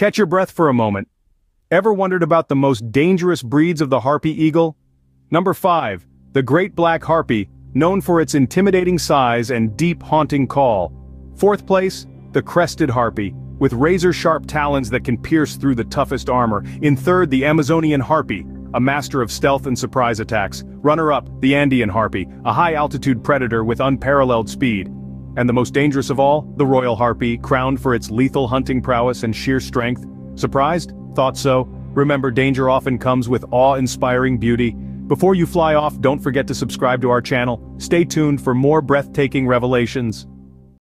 Catch your breath for a moment. Ever wondered about the most dangerous breeds of the harpy eagle? Number 5. The Great Black Harpy, known for its intimidating size and deep haunting call. Fourth place, the Crested Harpy, with razor-sharp talons that can pierce through the toughest armor. In third, the Amazonian Harpy, a master of stealth and surprise attacks. Runner-up, the Andean Harpy, a high-altitude predator with unparalleled speed. And the most dangerous of all, the Royal Harpy, crowned for its lethal hunting prowess and sheer strength. Surprised? Thought so? Remember danger often comes with awe-inspiring beauty. Before you fly off, don't forget to subscribe to our channel. Stay tuned for more breathtaking revelations.